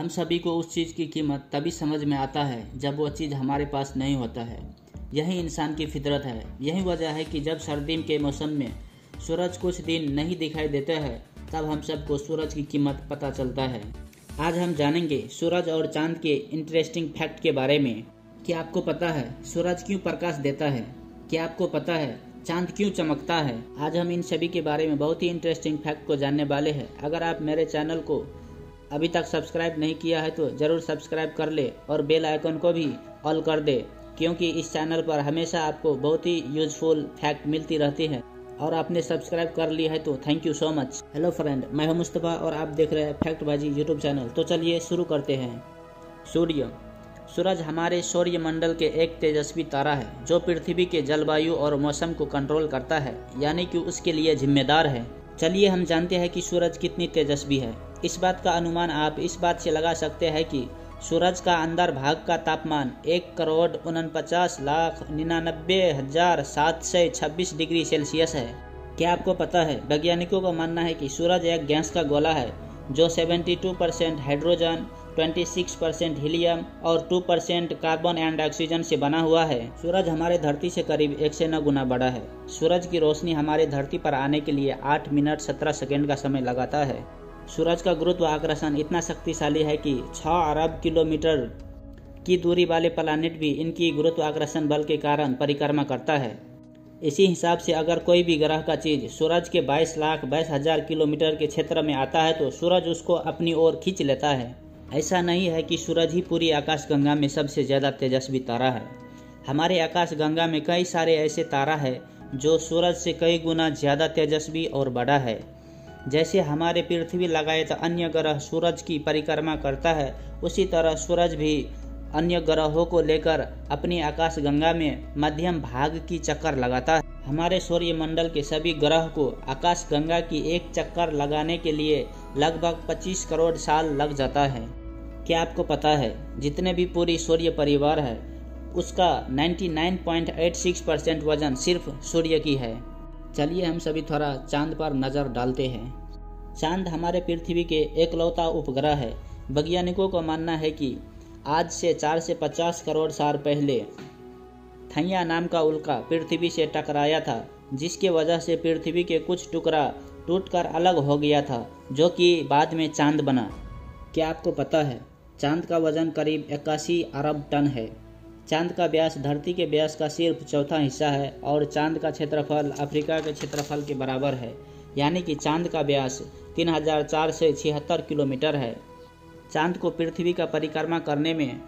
हम सभी को उस चीज़ की कीमत तभी समझ में आता है जब वो चीज़ हमारे पास नहीं होता है। यही इंसान की फितरत है। यही वजह है कि जब सर्दी के मौसम में सूरज कुछ दिन नहीं दिखाई देता है, तब हम सबको सूरज की कीमत पता चलता है। आज हम जानेंगे सूरज और चाँद के इंटरेस्टिंग फैक्ट के बारे में। क्या आपको पता है सूरज क्यों प्रकाश देता है? क्या आपको पता है चाँद क्यों चमकता है? आज हम इन सभी के बारे में बहुत ही इंटरेस्टिंग फैक्ट को जानने वाले हैं। अगर आप मेरे चैनल को अभी तक सब्सक्राइब नहीं किया है तो ज़रूर सब्सक्राइब कर ले और बेल आइकन को भी ऑल कर दे, क्योंकि इस चैनल पर हमेशा आपको बहुत ही यूजफुल फैक्ट मिलती रहती है। और आपने सब्सक्राइब कर लिया है तो thank you so much hello friend मैं हूँ मुस्तफ़ा और आप देख रहे हैं फैक्ट बाजी यूट्यूब चैनल तो चलिए शुरू करते हैं। सूर्य, सूरज हमारे सौर्य मंडल के एक तेजस्वी तारा है, जो पृथ्वी के जलवायु और मौसम को कंट्रोल करता है, यानी कि उसके लिए जिम्मेदार है। चलिए हम जानते हैं कि सूरज कितनी तेजस्वी है। इस बात का अनुमान आप इस बात से लगा सकते हैं कि सूरज का अंदर भाग का तापमान एक करोड़ उनपचास लाख निन्यानबे हज़ार सात सौ छब्बीस डिग्री सेल्सियस है। क्या आपको पता है, वैज्ञानिकों का मानना है कि सूरज एक गैस का गोला है, जो 72 परसेंट हाइड्रोजन 26 परसेंट हीलियम और 2 परसेंट कार्बन एंड ऑक्सीजन से बना हुआ है। सूरज हमारे धरती से करीब एक से नौ गुना बड़ा है। सूरज की रोशनी हमारे धरती पर आने के लिए 8 मिनट 17 सेकेंड का समय लगाता है। सूरज का गुरुत्व आकर्षण इतना शक्तिशाली है कि 6 अरब किलोमीटर की दूरी वाले प्लानिट भी इनकी गुरुत्वाकर्षण बल के कारण परिक्रमा करता है। इसी हिसाब से अगर कोई भी ग्रह का चीज़ सूरज के 22 लाख बाईस हज़ार किलोमीटर के क्षेत्र में आता है तो सूरज उसको अपनी ओर खींच लेता है। ऐसा नहीं है कि सूरज ही पूरी आकाश गंगा में सबसे ज़्यादा तेजस्वी तारा है। हमारे आकाश गंगा में कई सारे ऐसे तारा है जो सूरज से कई गुना ज़्यादा तेजस्वी और बड़ा है। जैसे हमारे पृथ्वी लगाए तो अन्य ग्रह सूरज की परिक्रमा करता है, उसी तरह सूरज भी अन्य ग्रहों को लेकर अपनी आकाश गंगा में मध्यम भाग की चक्कर लगाता है। हमारे सूर्यमंडल के सभी ग्रह को आकाश गंगा की एक चक्कर लगाने के लिए लगभग 25 करोड़ साल लग जाता है। क्या आपको पता है, जितने भी पूरी सूर्य परिवार है, उसका 99.86 परसेंट वज़न सिर्फ़ सूर्य की है। चलिए हम सभी थोड़ा चाँद पर नज़र डालते हैं। चाँद हमारे पृथ्वी के एकलौता उपग्रह है। वैज्ञानिकों का मानना है कि आज से चार से पचास करोड़ साल पहले थैया नाम का उल्का पृथ्वी से टकराया था, जिसके वजह से पृथ्वी के कुछ टुकड़ा टूटकर अलग हो गया था, जो कि बाद में चाँद बना। क्या आपको पता है चाँद का वज़न करीब इक्यासी अरब टन है। चाँद का व्यास धरती के व्यास का सिर्फ़ चौथा हिस्सा है और चाँद का क्षेत्रफल अफ्रीका के क्षेत्रफल के बराबर है। यानी कि चाँद का व्यास तीन हज़ार चार सौ छिहत्तर किलोमीटर है। चाँद को पृथ्वी का परिक्रमा करने में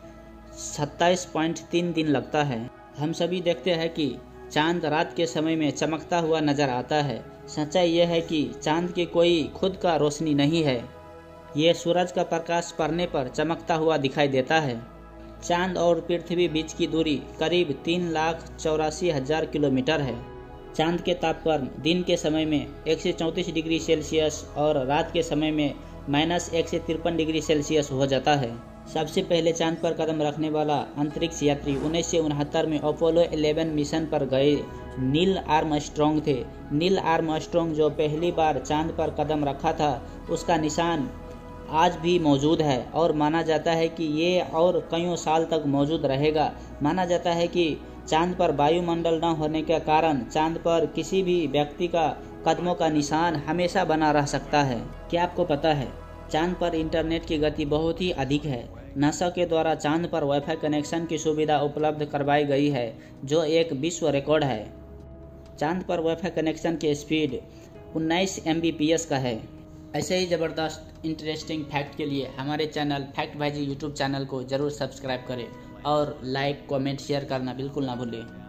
सत्ताईस पॉइंट तीन दिन लगता है। हम सभी देखते हैं कि चाँद रात के समय में चमकता हुआ नज़र आता है। सच्चाई यह है कि चाँद की कोई खुद का रोशनी नहीं है। ये सूरज का प्रकाश पड़ने पर चमकता हुआ दिखाई देता है। चाँद और पृथ्वी बीच की दूरी करीब तीन लाख चौरासी हज़ार किलोमीटर है। चाँद के तापमान दिन के समय में एक डिग्री सेल्सियस और रात के समय में माइनस एक डिग्री सेल्सियस हो जाता है। सबसे पहले चाँद पर कदम रखने वाला अंतरिक्ष यात्री उन्नीस सौ उनहत्तर में अपोलो 11 मिशन पर गए। नील आर्म थे। नील आर्म जो पहली बार चाँद पर कदम रखा था, उसका निशान आज भी मौजूद है और माना जाता है कि ये और कई साल तक मौजूद रहेगा। माना जाता है कि चाँद पर वायुमंडल न होने के कारण चाँद पर किसी भी व्यक्ति का कदमों का निशान हमेशा बना रह सकता है। क्या आपको पता है, चाँद पर इंटरनेट की गति बहुत ही अधिक है। नासा के द्वारा चाँद पर वाईफाई कनेक्शन की सुविधा उपलब्ध करवाई गई है, जो एक विश्व रिकॉर्ड है। चाँद पर वाईफाई कनेक्शन की स्पीड 19 एम का है। ऐसे ही ज़बरदस्त इंटरेस्टिंग फैक्ट के लिए हमारे channel fact Bhaiji YouTube channel को ज़रूर सब्सक्राइब करें और लाइक कमेंट शेयर करना बिल्कुल ना भूलें।